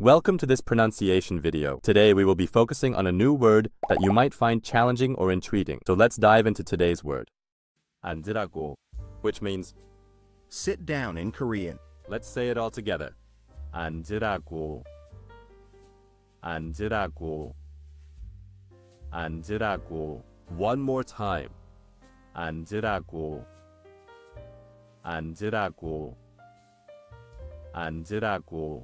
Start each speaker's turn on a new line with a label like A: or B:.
A: Welcome to this pronunciation video. Today we will be focusing on a new word that you might find challenging or intriguing. So let's dive into today's word. 앉으라고, which means
B: Sit down in Korean.
A: let's say it all together. 앉으라고. 앉으라고. 앉으라고. One more time. 앉으라고. 앉으라고. 앉으라고.